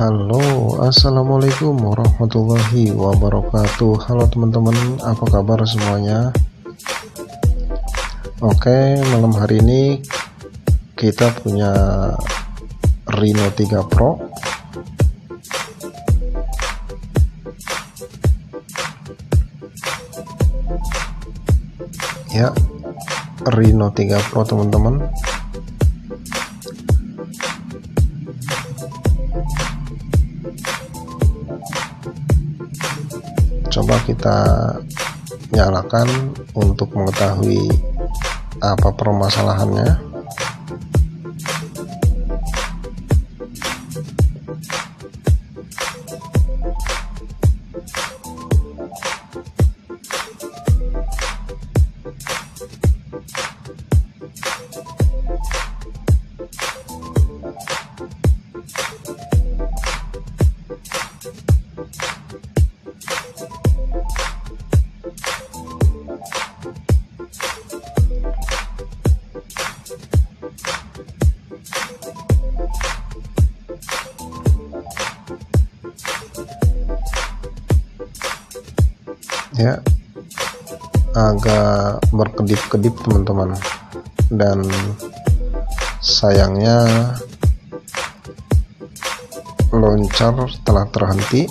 Halo assalamualaikum warahmatullahi wabarakatuh. Halo teman-teman apa kabar semuanya? Oke malam hari ini kita punya Reno 3 Pro. Ya Reno 3 Pro teman-teman coba kita nyalakan untuk mengetahui apa permasalahannya ya agak berkedip-kedip teman-teman. Dan sayangnya launcher telah terhenti.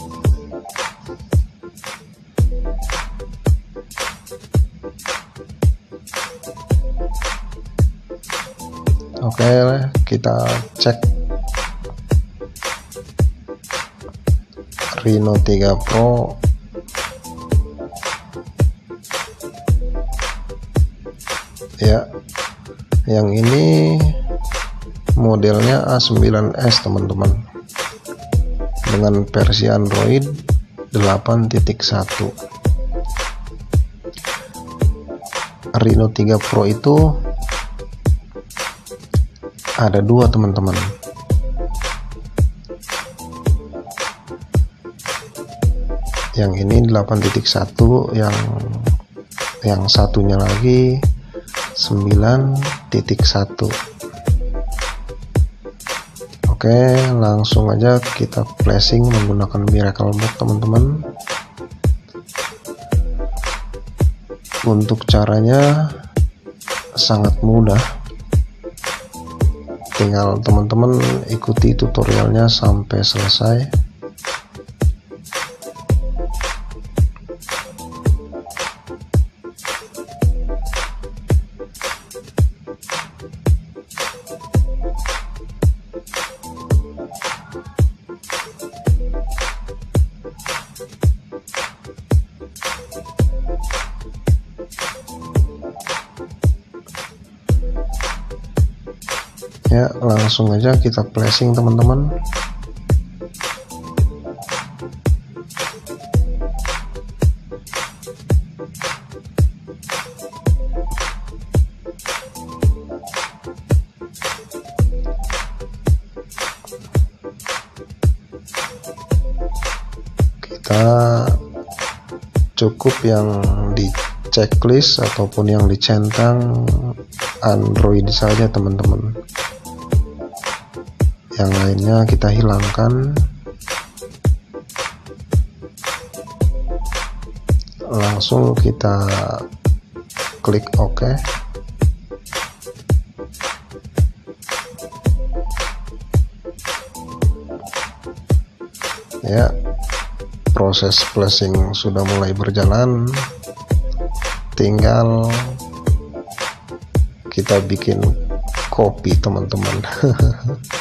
Oke kita cek. Reno 3 Pro ya. Yang ini modelnya A9s teman-teman. Dengan versi Android 8.1 Reno 3 Pro itu ada dua teman-teman. Yang ini 8.1 yang yang satunya lagi 9.1 Oke langsung aja kita flashing menggunakan miracle mode teman-teman. Untuk caranya sangat mudah. Tinggal teman-teman ikuti tutorialnya sampai selesai ya langsung aja kita flashing teman-teman. Kita cukup yang di checklist ataupun yang dicentang Android saja teman-teman yang lainnya kita hilangkan. Langsung kita klik OK. Ya proses flashing sudah mulai berjalan. Tinggal kita bikin kopi teman-teman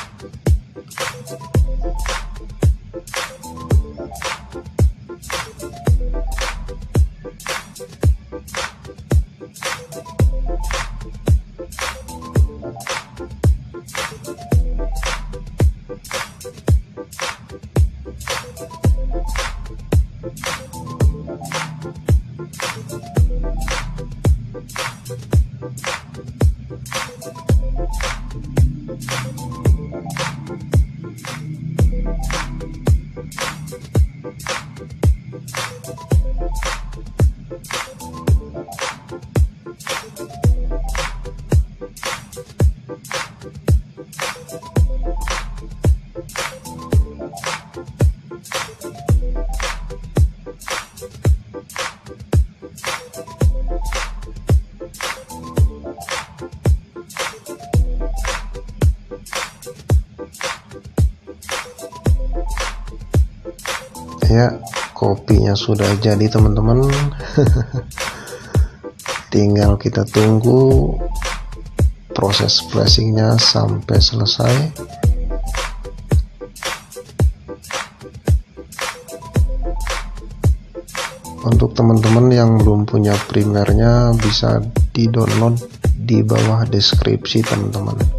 Thank you. Ya kopinya sudah jadi teman-teman. Tinggal kita tunggu proses flashingnya sampai selesai. Untuk teman-teman yang belum punya primernya bisa di download di bawah deskripsi teman-teman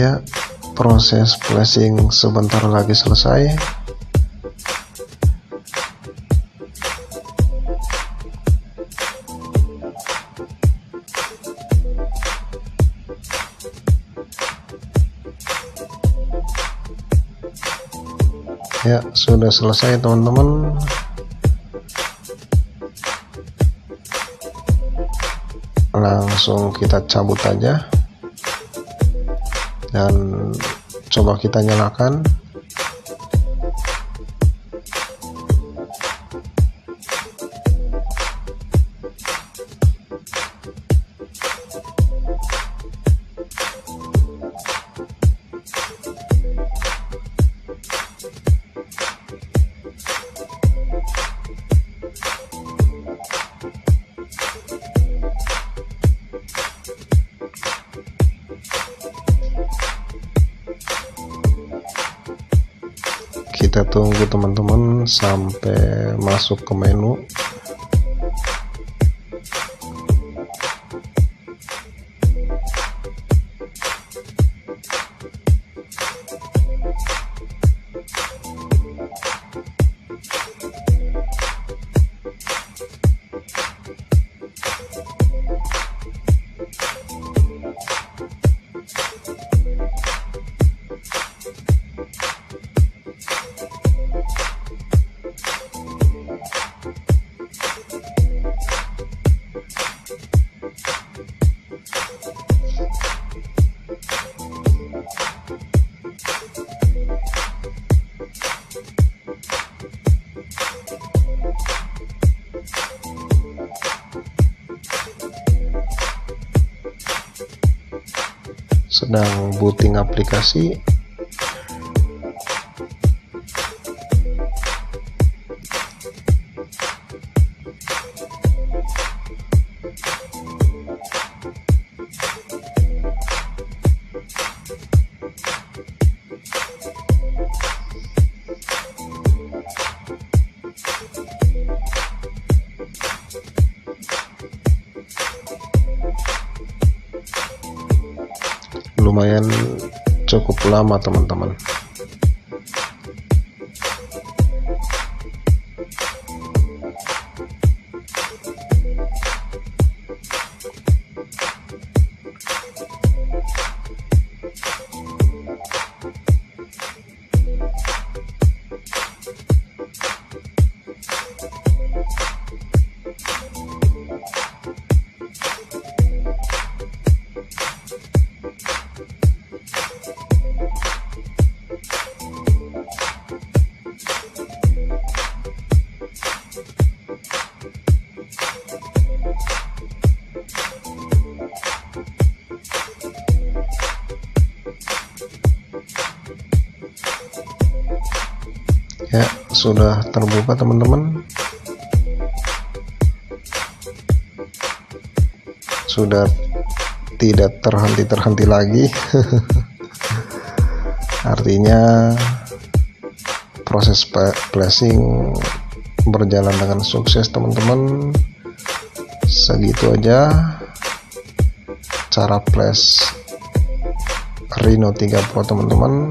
ya proses flashing sebentar lagi selesai. Ya sudah selesai teman-teman. Langsung kita cabut aja dan coba kita nyalakan tunggu teman-teman sampai masuk ke menu sedang booting aplikasi cukup lama teman-teman ya sudah terbuka teman-teman. Sudah tidak terhenti-terhenti lagi. Artinya proses flashing berjalan dengan sukses teman-teman. Segitu aja cara flash Reno 3 Pro teman-teman